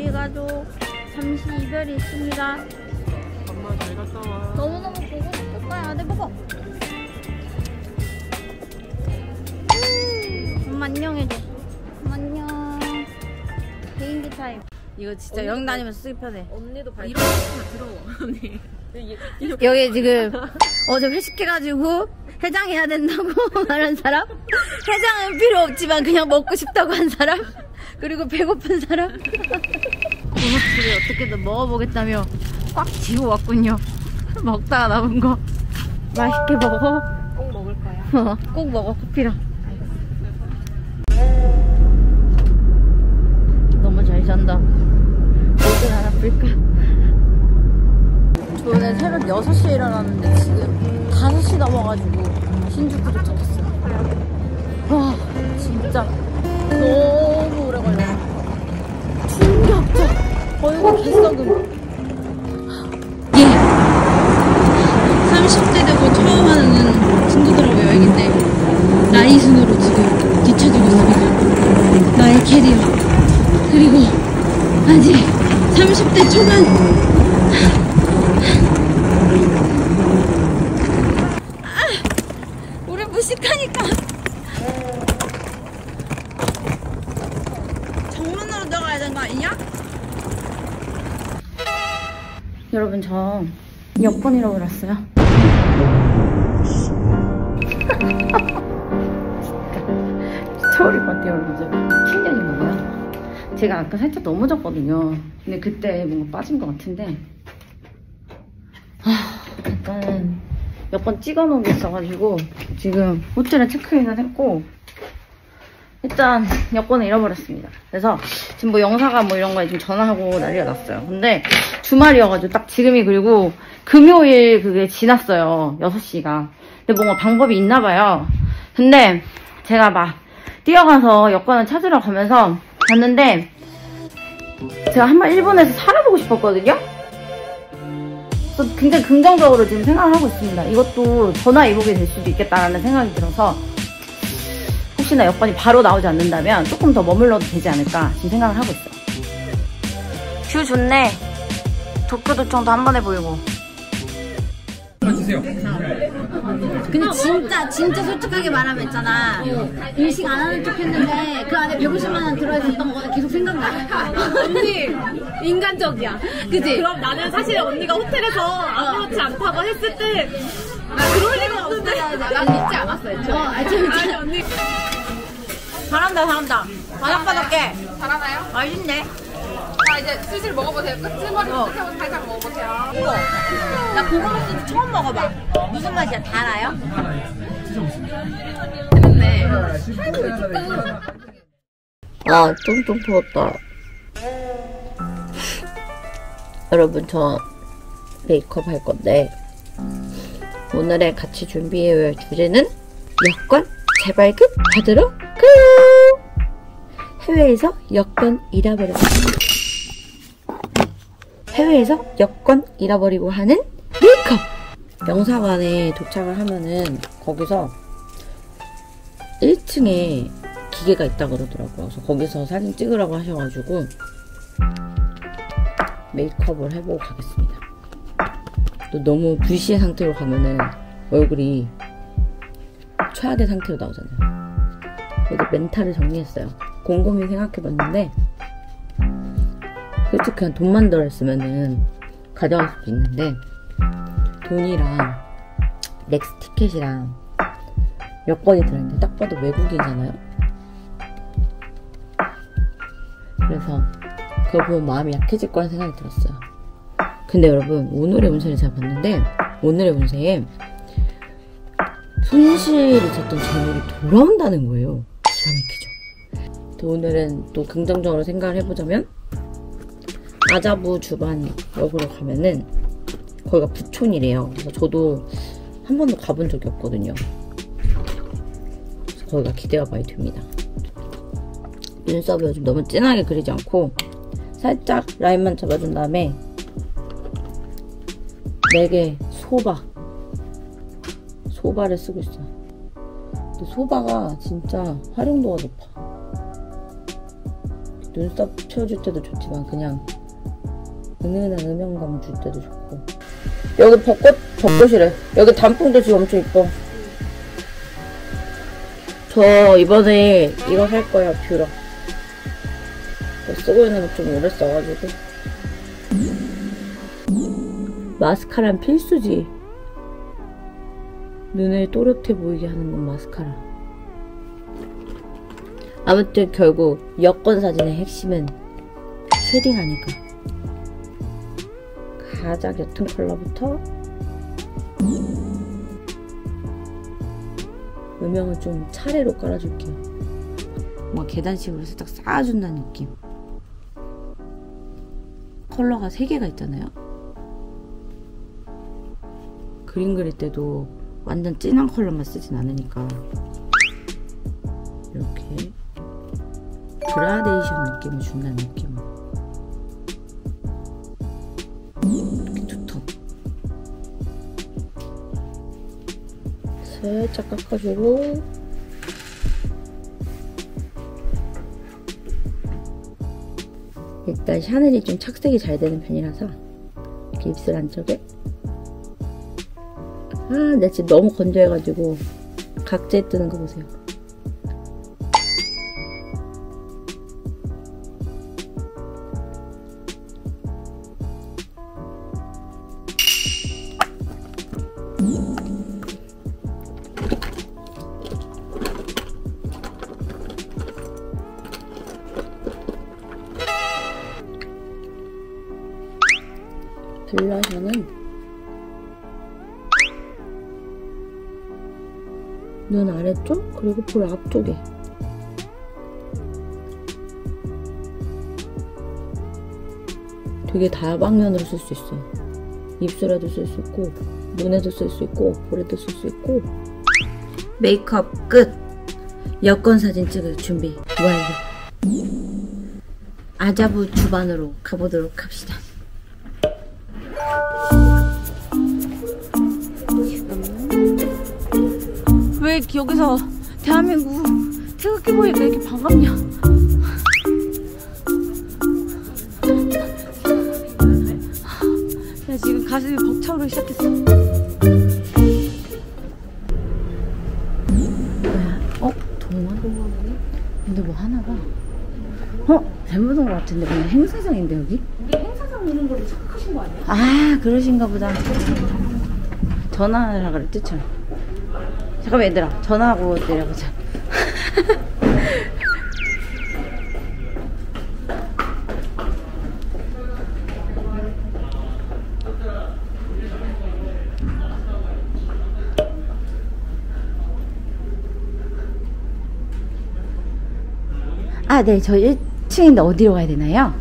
우리 가족 잠시 이별이 있습니다. 엄마 잘 갔다 와. 너무너무 보고 싶을 거야. 내 봐봐. 엄마 안녕 해줘. 엄마 안녕. 개인기 타임. 이거 진짜 여행 다니면서 쓰기 편해. 언니도 발. 이런 거 들어워 언니. 여기 지금 어제 회식해가지고 해장해야 된다고 말한 사람 해장은 필요 없지만 그냥 먹고 싶다고 한 사람 그리고 배고픈 사람 도넛을 어떻게든 먹어보겠다며 꽉 쥐고 왔군요. 먹다가 남은 거. 맛있게 먹어. 꼭 먹을 거야. 어, 꼭 먹어 커피랑 너무 잘 잔다. 안 아플까? 저는 새벽 6시에 일어났는데 지금 5시 넘어가지고 신주쿠 도착했어요. 와 진짜 개썩음 예 30대 되고 처음 하는 친구들하고 여행인데 나이 순으로 지금 뒤쳐지고 있습니다. 나의 캐리어. 그리고 아직 30대 초반. 우리 무식하니까. 정문으로 들어가야 되는 거 아니냐? 여러분 저 여권 잃어버렸어요. 스토리 같아요 여러분. 7년인가 봐요. 제가 아까 살짝 넘어졌거든요. 근데 그때 뭔가 빠진 것 같은데. 아 일단은 몇번 찍어 놓은 게 있어가지고 지금 호텔에 체크인을 했고 일단 여권을 잃어버렸습니다. 그래서 지금 뭐 영사가 뭐 이런 거에 지금 전화하고 난리가 났어요. 근데 주말이어가지고 딱 지금이 그리고 금요일 그게 지났어요. 6시가. 근데 뭔가 방법이 있나 봐요. 근데 제가 막 뛰어가서 여권을 찾으러 가면서 갔는데 제가 한번 일본에서 살아보고 싶었거든요. 굉장히 긍정적으로 지금 생각을 하고 있습니다. 이것도 전화 위복이 될 수도 있겠다라는 생각이 들어서 혹시나 여권이 바로 나오지 않는다면 조금 더 머물러도 되지 않을까 지금 생각을 하고 있어요. view 좋네. 도쿄도청도 한 번에 보이고. 앉으세요. 근데 진짜 진짜 솔직하게 말하면 있잖아 일식 안 하는 척 했는데 그 안에 150만 원 들어있었던 거는 계속 생각나 언니 인간적이야. 그지? 그럼 나는 사실 언니가 호텔에서 아무렇지 않다고 했을 때 아, 그럴 리가 없는데. 난 믿지 않았어, 애초에. 어, 아, 진짜. 아니, 언니. 잘한다 잘한다 바삭바삭해 잘하나요? 맛있네 자, 이제 슬슬 먹어보세요. 끝머리부터 끝에부터 살짝 먹어보세요. 나 고구마 소스 처음 먹어봐 무슨 맛이야 달아요? 네. 아 뚱뚱 부었다 여러분 저 메이크업 할 건데 오늘의 같이 준비해올 주제는 여권 재발급 받으러 고! 해외에서 여권 잃어버려 해외에서 여권 잃어버리고 하는 메이크업 영사관에 도착을 하면은 거기서 1층에 기계가 있다고 그러더라고요. 그래서 거기서 사진 찍으라고 하셔가지고 메이크업을 해보고 가겠습니다. 또 너무 불시의 상태로 가면은 얼굴이 최악의 상태로 나오잖아요. 그래서 멘탈을 정리했어요. 곰곰이 생각해봤는데 솔직히 그냥 돈만 덜 했으면은 가져갈 수도 있는데 돈이랑 넥스 티켓이랑 여권이 들어있는데 딱 봐도 외국인이잖아요. 그래서 그거 보면 마음이 약해질 거라는 생각이 들었어요. 근데 여러분 오늘의 운세를 제가 봤는데 오늘의 운세에 손실이 있었던 재물이 돌아온다는 거예요. 기가 막히죠. 또 오늘은 또 긍정적으로 생각을 해보자면 아자부 주반 역으로 가면은 거기가 부촌이래요. 그래서 저도 한 번도 가본 적이 없거든요. 그래서 거기가 기대가 많이 됩니다. 눈썹을 좀 너무 진하게 그리지 않고 살짝 라인만 잡아준 다음에 4개 소바 소바를 쓰고 있어요. 소바가 진짜 활용도가 높아. 눈썹 채워줄 때도 좋지만 그냥 은은한 음영감 줄 때도 좋고. 여기 벚꽃 벚꽃이래. 여기 단풍도 지금 엄청 이뻐. 저 이번에 이거 살 거야 뷰러. 쓰고 있는 거 좀 오래 써가지고. 마스카라는 필수지. 눈을 또렷해 보이게 하는 건 마스카라 아무튼 결국 여권 사진의 핵심은 shading 아닐까 가장 옅은 컬러부터 음영을 좀 차례로 깔아줄게요. 뭔가 계단식으로 살짝 쌓아준다는 느낌. 컬러가 3개가 있잖아요. 그림 그릴 때도 완전 진한 컬러만 쓰진 않으니까 그라데이션 느낌을 준다는 느낌으로. 이렇게 두텁 살짝 깎아주고. 일단 샤넬이 좀 착색이 잘 되는 편이라서 이렇게 입술 안쪽에. 아, 내 지금 너무 건조해가지고 각질 뜨는 거 보세요. 아래쪽 그리고 볼 앞쪽에 되게 다방면으로 쓸 수 있어요. 입술에도 쓸 수 있고 눈에도 쓸 수 있고 볼에도 쓸 수 있고 메이크업 끝! 여권 사진 찍을 준비 완료 아자부 주반으로 가보도록 합시다. 왜 여기서 대한민국 태극기 보니까 이렇게 반갑냐? 나 지금 가슴이 벅차오르기 시작했어. 뭐야? 어? 동원? 근데 뭐 하나 봐. 어? 잘못 온것 같은데 그냥 행사장인데 여기? 우리 행사장 오는 걸로 착각하신 거 아니야? 아 그러신가 보다. 전화하라 그랬지 참. 잠깐만 얘들아 전화하고 내려보자. 아, 네, 저 1층인데 어디로 가야 되나요?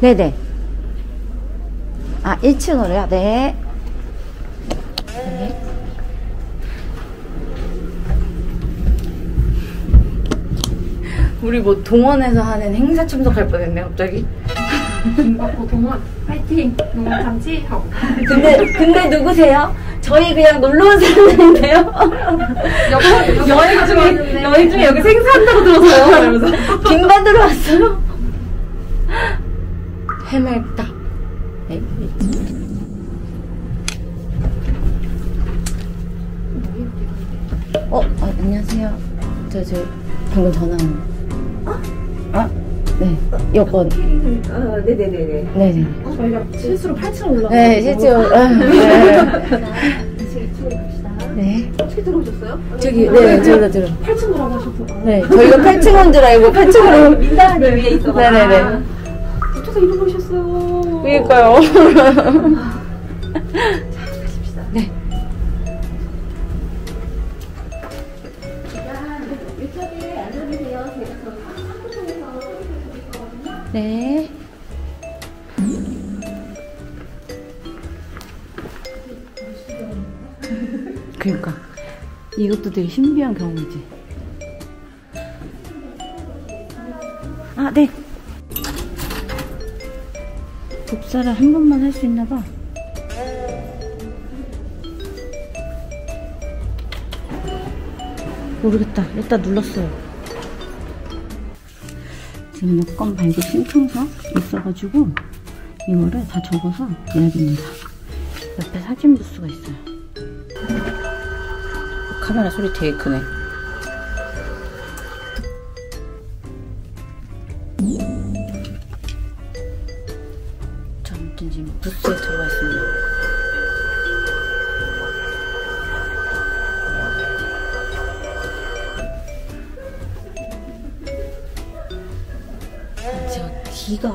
네네. 아, 1층으로요? 네. 네. 우리 뭐 동원에서 하는 행사 참석할 뻔했네, 갑자기. 김밥고 동원 파이팅 동원 참치 하고 근데, 근데 누구세요? 저희 그냥 놀러 온 사람인데요? 여행 중에, 여행 중에 여기 생사한다고 들어서요. 이러면서. 빈반으로 왔어요? 해맑다. 네. 어, 아, 안녕하세요. 저, 저, 방금 전화 온. 아? 네. 여권. 아 네네네네 네네. 저희가 실수로 8층 올라가 네, 실제로. 아, 네. 네. 어떻게 들어오셨어요? 저기, 네, 들어, 들어. 8층 오라고 하셔서 네, 저희가 8층 온줄 알고 8층으로. 민다한 위에 있어 네네네. 어떻게 이러고 오셨어요 그니까요. 네. 그니까. 이것도 되게 신비한 경험이지. 아, 네. 복사를 한 번만 할 수 있나 봐. 모르겠다. 일단 눌렀어요. 지금 여권 발급 신청서 있어가지고 이거를 다 적어서 내야 됩니다. 옆에 사진 부스가 있어요. 카메라 소리 되게 크네. 취득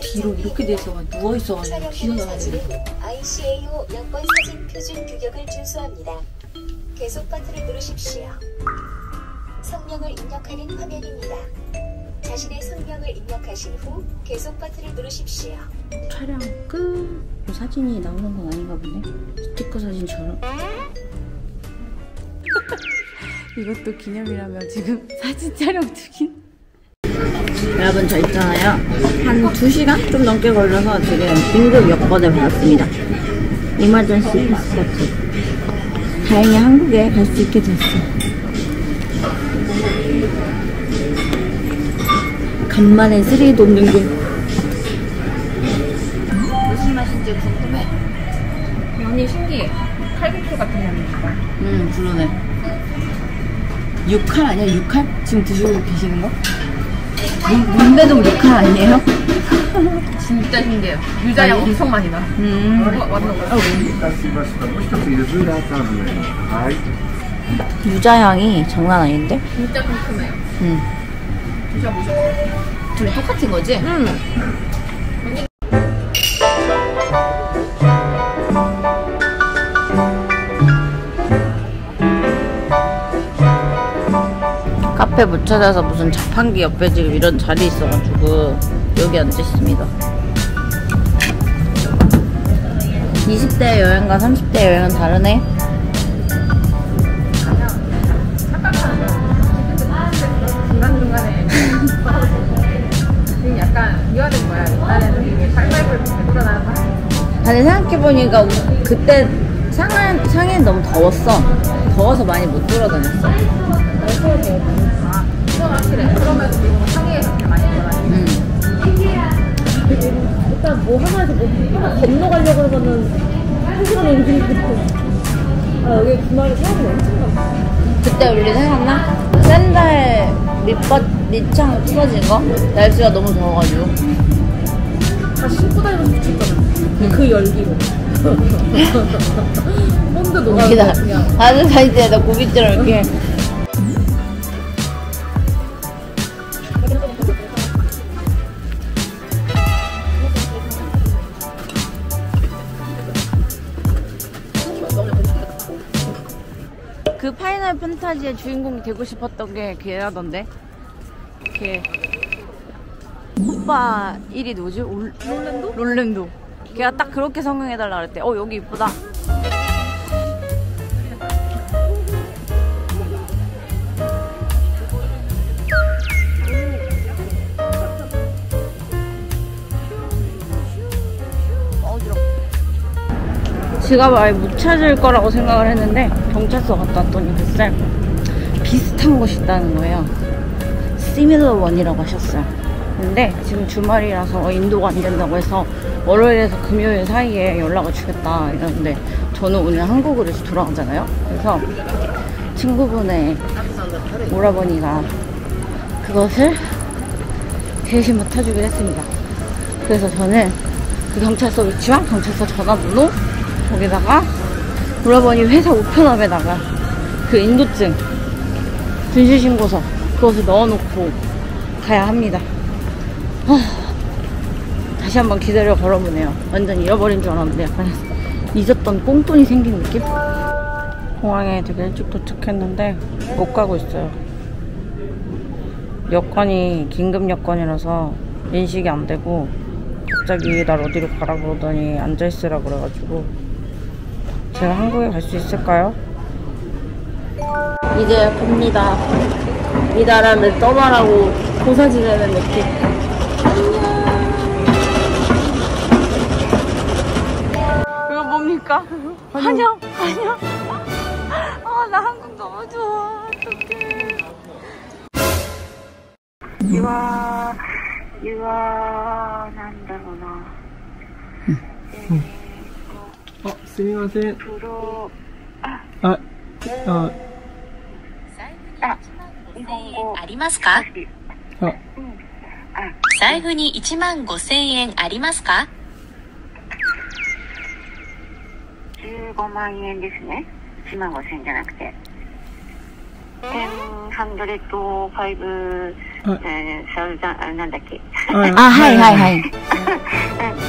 뒤로 이렇게 돼서 누워 있어 가지고 뒤가 촬영된 나가요. 사진은 ICAO 여권 사진 표준 규격을 준수합니다. 계속 버튼을 누르십시오. 성명을 입력하는 화면입니다. 자신의 성명을 입력하신 후 계속 버튼을 누르십시오. 촬영 끝. 이 사진이 나오는 건 아닌가 보네. 스티커 사진처럼. 이것도 기념이라면 지금 사진 촬영 중인. 여러분 저 있잖아요. 한 2시간 좀 넘게 걸려서 지금 긴급 여권을 받았습니다. 이마전시 패스포트. 다행히 한국에 갈 수 있게 됐어. 간만에 쓰레기 돕는 게 무슨 맛인지 궁금해. 언니 신기해. 칼국수 같은 향이니까. 응, 그러네. 6칼 아니야? 6칼? 지금 드시고 계시는 거? 문배동 6칼 아니에요? 진짜 신기해요. 유자량 네. 엄청 많이 나. 음. 음. 어, 어, 네. 유자향이 장난 아닌데? 진짜 궁금해요. 음. 둘이 똑같은 거지? 응. 음. 카페 못 찾아서 무슨 자판기 옆에 지금 이런 자리 있어가지고 여기 앉아있습니다. 20대 여행과 30대 여행은 다르네. 중간중간에. 지금 약간 미화된 거야. 옛날에는 이게 발발발 돌아나는 거. 아니 생각해보니까 그때 상해, 상해는 너무 더웠어. 더워서 많이 못 돌아다녔어. 아, 확실해. 그러면 상해에서 많이 돌아다니 응. 일단 뭐 하나에서 뭐 하나 건너가려고 그러면은 한 시간 넘기는 아 여기 주말에 사람이 엄청 많아 그때 우리 생각나? 샌들 밑밭, 밑창 부서진 거? 날씨가 너무 더워가지고. 다 신고 다니면서 미쳤잖아 그 열기로 그냥 하는 사이즈에다 고깃집을 이렇게. 그 파이널 판타지의 주인공이 되고 싶었던 게 걔라던데. 걔 오빠 일이 누구지? 올, 롤랜도? 롤랜도. 걔가 딱 그렇게 성형해달라 그랬대. 어 여기 이쁘다. 지갑을 아예 못 찾을 거라고 생각을 했는데 경찰서 갔다 왔더니 글쎄 비슷한 곳이 있다는 거예요. 시밀러 원이라고 하셨어요. 근데 지금 주말이라서 인도가 안 된다고 해서 월요일에서 금요일 사이에 연락을 주겠다 이러는데 저는 오늘 한국으로 돌아가잖아요. 그래서 친구분의 오라버니가 그것을 대신 맡아주기로 했습니다. 그래서 저는 그 경찰서 위치와 경찰서 전화번호 거기다가 오라버니 회사 우편함에다가 그 인도증 분실신고서 그것을 넣어놓고 가야 합니다. 하, 다시 한번 기다려 걸어보네요. 완전 잃어버린 줄 알았는데 약간 잊었던 꽁돈이 생긴 느낌? 공항에 되게 일찍 도착했는데 못 가고 있어요. 여권이 긴급 여권이라서 인식이 안 되고 갑자기 날 어디로 가라 그러더니 앉아있으라 그래가지고 제가 한국에 갈 수 있을까요? 이제 봅니다. 이 나라를 떠나라고 고사 지내는 느낌. 이거 뭡니까? 환영, 환영. 아, 나 한국 너무 좋아. 유아, 유아, すみません。あ、あ、あ、あ、日本語。ありますか？あ、あ、財布に1万5千円ありますか？15万円ですね。1万5千円じゃなくて。1005、はいえー、サウザン、あなんだっけ。あ、あ、はいはいはい。